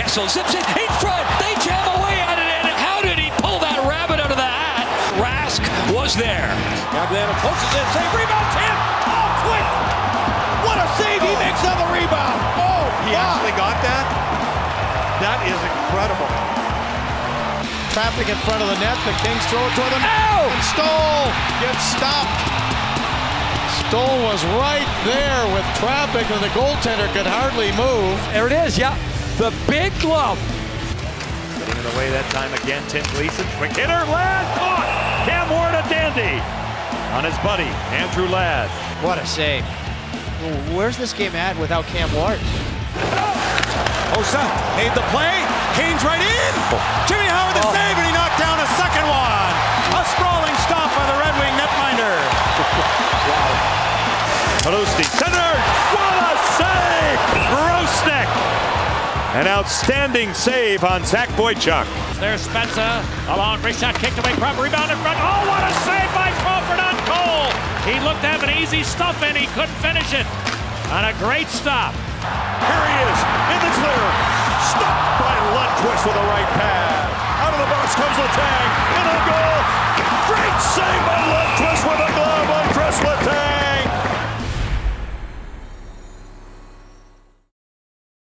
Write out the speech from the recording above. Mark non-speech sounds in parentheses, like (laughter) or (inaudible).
Axel zips it in front. They jam away at it. And how did he pull that rabbit out of the hat? Rask was there. Gagliano closes in. Save rebound. Tim. Oh, quick. What a save. He oh. makes on the rebound. Oh, He wow. actually got that? That is incredible. Traffic in front of the net. The Kings throw it toward them. Ow! And Stoll gets stopped. Stoll was right there with traffic, and the goaltender could hardly move. There it is. Yeah. The big glove. Getting in the way that time again, Tim Gleason. Quick hitter, Ladd caught. Cam Ward a dandy on his buddy, Andrew Ladd. What a save. Where's this game at without Cam Ward? Hossa made the play. Kane's right in. Jimmy Howard the oh. save, and he knocked down a second one. A sprawling stop by the Red Wing netminder. (laughs) wow. Palusti centered. An outstanding save on Zach Boychuk. There's Spencer along wrist shot kicked away proper rebound in front. Oh, what a save by Crawford on Cole! He looked to have an easy stuff in, he couldn't finish it. On a great stop. Here he is in the clear. Stopped by Lundqvist with a right pad. Out of the box comes Letang. A